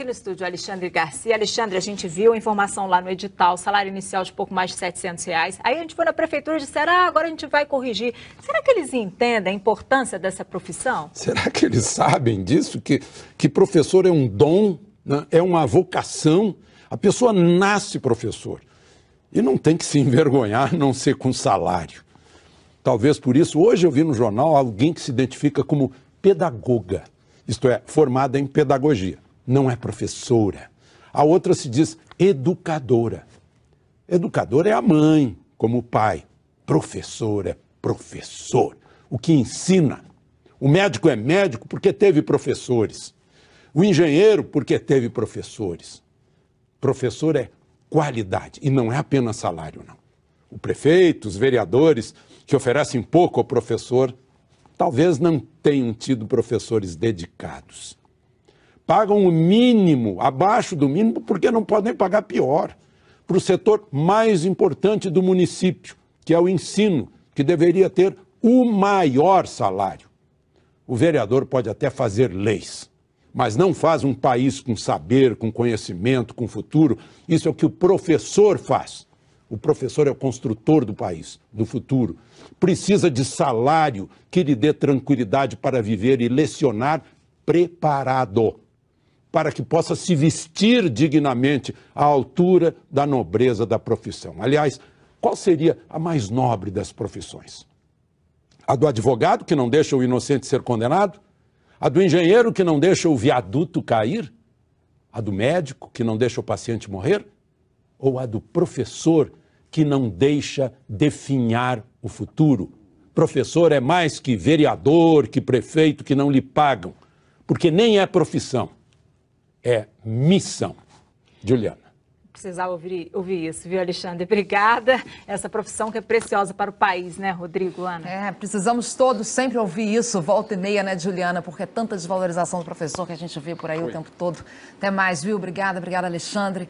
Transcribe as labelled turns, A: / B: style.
A: aqui no estúdio Alexandre Garcia. Alexandre, a gente viu a informação lá no edital, salário inicial de pouco mais de 700 reais. Aí a gente foi na prefeitura e disseram, ah, agora a gente vai corrigir. Será que eles entendem a importância dessa profissão?
B: Será que eles sabem disso? Que, que professor é um dom, né? é uma vocação? A pessoa nasce professor e não tem que se envergonhar não ser com salário. Talvez por isso, hoje eu vi no jornal alguém que se identifica como pedagoga, isto é, formada em pedagogia, não é professora. A outra se diz educadora. Educadora é a mãe, como o pai. Professor é professor, o que ensina. O médico é médico porque teve professores. O engenheiro porque teve professores. Professor é qualidade e não é apenas salário, não. O prefeito, os vereadores que oferecem pouco ao professor, talvez não tenham tido professores dedicados. Pagam o mínimo, abaixo do mínimo, porque não podem pagar pior. Para o setor mais importante do município, que é o ensino, que deveria ter o maior salário. O vereador pode até fazer leis, mas não faz um país com saber, com conhecimento, com futuro. Isso é o que o professor faz. O professor é o construtor do país, do futuro. Precisa de salário que lhe dê tranquilidade para viver e lecionar preparado, para que possa se vestir dignamente à altura da nobreza da profissão. Aliás, qual seria a mais nobre das profissões? A do advogado, que não deixa o inocente ser condenado? A do engenheiro que não deixa o viaduto cair? A do médico que não deixa o paciente morrer? Ou a do professor que não deixa definhar o futuro? Professor é mais que vereador, que prefeito que não lhe pagam, porque nem é profissão, é missão. Juliana
A: precisava ouvir, ouvir isso, viu, Alexandre? Obrigada. Essa profissão que é preciosa para o país, né, Rodrigo, Ana?
C: É, precisamos todos sempre ouvir isso, volta e meia, né, Juliana? Porque é tanta desvalorização do professor que a gente vê por aí Foi. o tempo todo. Até mais, viu? Obrigada, obrigada, Alexandre.